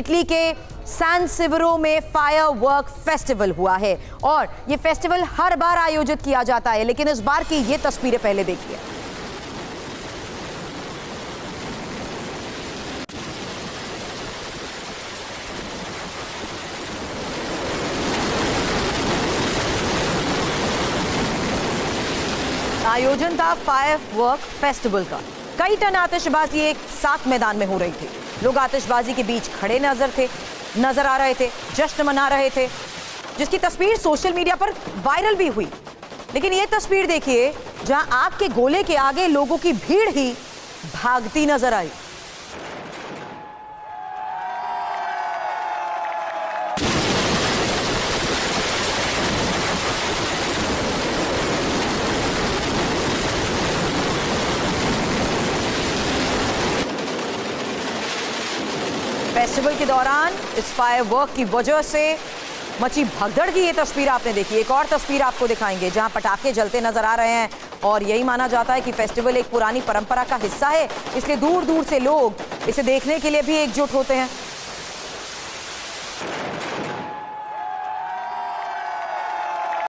Italy के San सिवरो में fire work festival हुआ है। और ये फेस्टिवल हर बार आयोजित किया जाता है, लेकिन इस बार की ये तस्वीरें पहले देखिए। आयोजन था फायर वर्क फेस्टिवल का। कई टन आतिशबाजी एक साथ मैदान में हो रही थी। लोग आतिशबाजी के बीच खड़े नज़र थे, नज़र आ रहे थे, जश्न मना रहे थे, जिसकी तस्वीर सोशल मीडिया पर वायरल भी हुई। लेकिन ये तस्वीर देखिए, जहाँ आग के गोले के आगे लोगों की भीड़ ही भागती नज़र आई। फेस्टिवल के दौरान इस फायर वर्क की वजह से मची भगदड़ की ये तस्वीर आपने देखी। एक और तस्वीर आपको दिखाएँगे, जहाँ पटाखे जलते नज़र आ रहे हैं और यही माना जाता है कि फेस्टिवल एक पुरानी परंपरा का हिस्सा है, इसलिए दूर दूर से लोग इसे देखने के लिए भी एकजुट होते हैं।